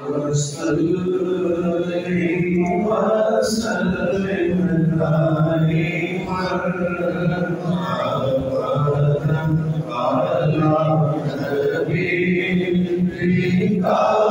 i was the new Thank uh you. -huh.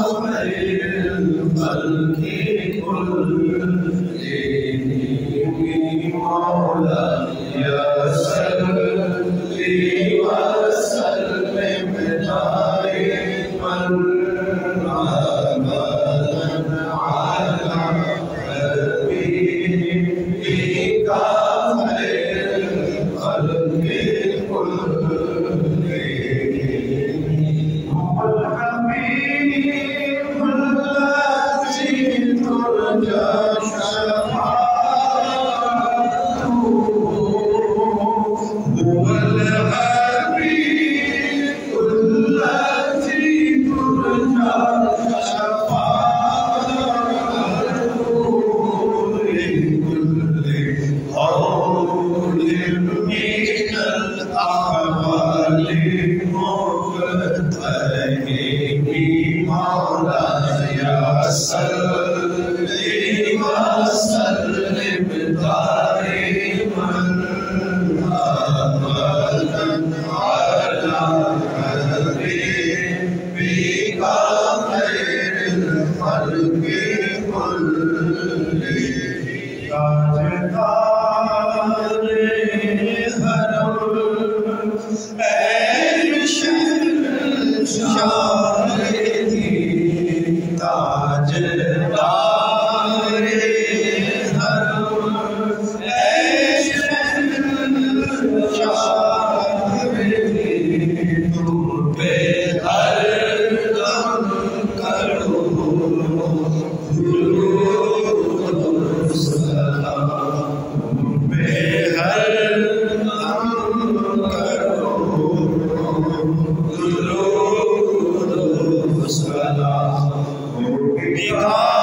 مولاي صل Allah,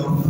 Cristo.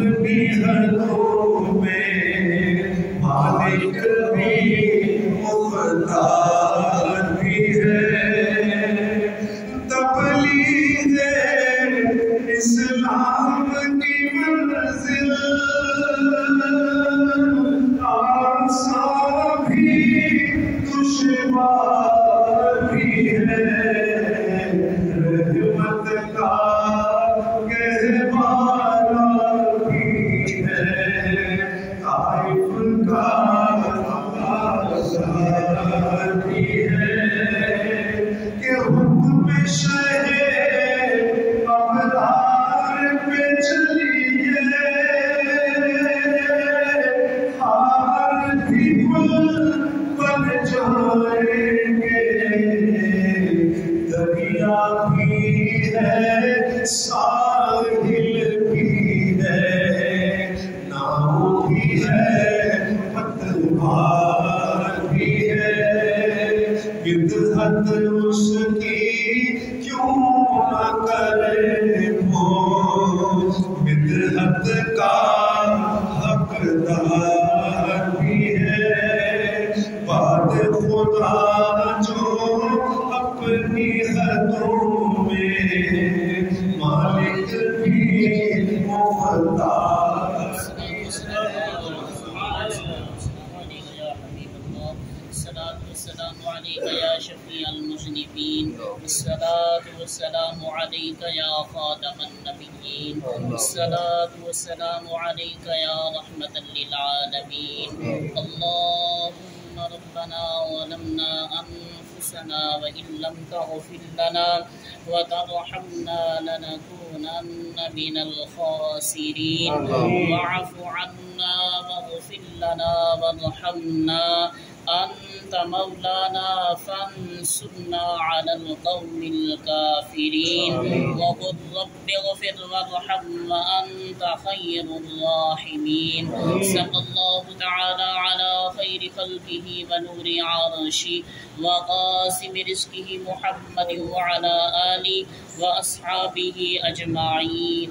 اپنی حدوں میں مالک بھی مختار God. والسلام عليك يا شفيع المذنبين. الصلاة والسلام عليك يا خاتم النبيين. الصلاة والسلام عليك يا رحمة للعالمين. اللهم ربنا ظلمنا أنفسنا وإن لم تغفر لنا وترحمنا لنكونن من الخاسرين. واعف عنا واغفر لنا وارحمنا. أنت مولانا فانصرنا على القوم الكافرين. وقل رب اغفر وارحم وأنت خير الراحمين. صلى الله تعالى على خير خلقه ونور عرشه وقاسم رزقه محمد وعلى آله وأصحابه أجمعين.